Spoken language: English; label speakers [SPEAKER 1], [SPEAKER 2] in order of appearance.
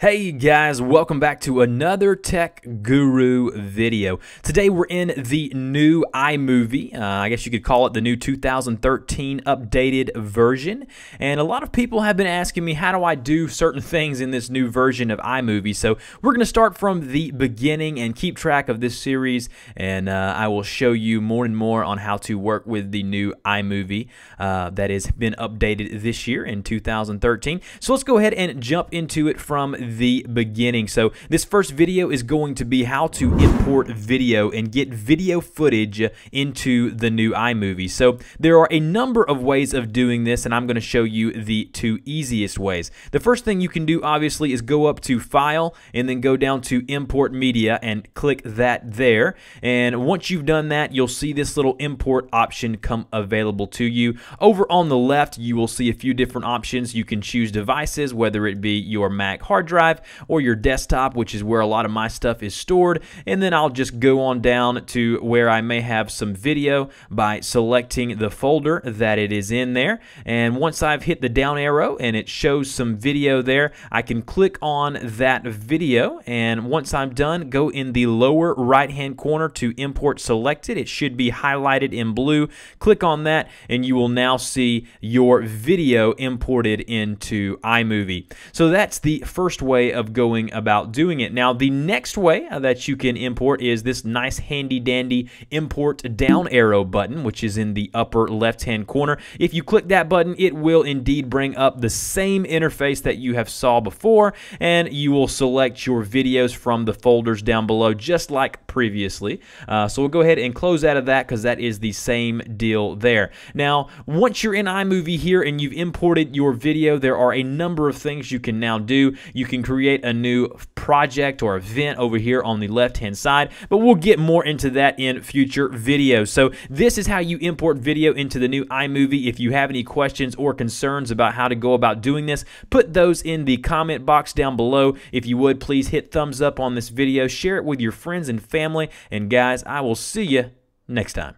[SPEAKER 1] Hey guys, welcome back to another Tech Guru video. Today we're in the new iMovie. Uh, I guess you could call it the new 2013 updated version. And a lot of people have been asking me how do I do certain things in this new version of iMovie. So we're going to start from the beginning and keep track of this series. And uh, I will show you more and more on how to work with the new iMovie uh, that has been updated this year in 2013. So let's go ahead and jump into it from the beginning. So this first video is going to be how to import video and get video footage into the new iMovie. So there are a number of ways of doing this and I'm going to show you the two easiest ways. The first thing you can do obviously is go up to File and then go down to Import Media and click that there. And once you've done that, you'll see this little import option come available to you. Over on the left, you will see a few different options. You can choose devices, whether it be your Mac hard drive, or your desktop, which is where a lot of my stuff is stored. And then I'll just go on down to where I may have some video by selecting the folder that it is in there. And once I've hit the down arrow and it shows some video there, I can click on that video. And once I'm done, go in the lower right hand corner to import selected. It should be highlighted in blue. Click on that and you will now see your video imported into iMovie. So that's the first way of going about doing it. Now, the next way uh, that you can import is this nice handy dandy import down arrow button, which is in the upper left hand corner. If you click that button, it will indeed bring up the same interface that you have saw before, and you will select your videos from the folders down below, just like previously. Uh, so we'll go ahead and close out of that because that is the same deal there. Now, once you're in iMovie here and you've imported your video, there are a number of things you can now do. You can create create a new project or event over here on the left hand side, but we'll get more into that in future videos. So this is how you import video into the new iMovie. If you have any questions or concerns about how to go about doing this, put those in the comment box down below. If you would, please hit thumbs up on this video, share it with your friends and family, and guys, I will see you next time.